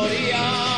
Aleluya.